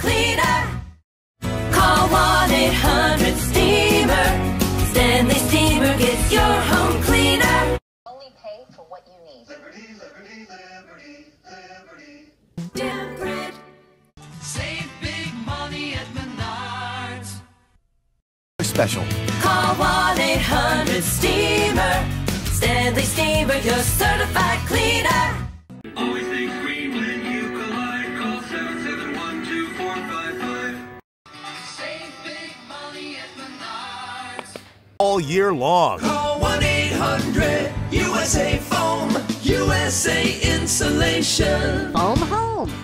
cleaner. Call 1 800 Steamer. Stanley Steamer gets your home cleaner. Only pay for what you need. Liberty, liberty, liberty, liberty. Temperate. Save big money at Menards. Special. Call 1 800 Steamer. Stanley Steamer, your certified cleaner. All year long. Call 1 800 USA Foam, USA Insulation. Foam home.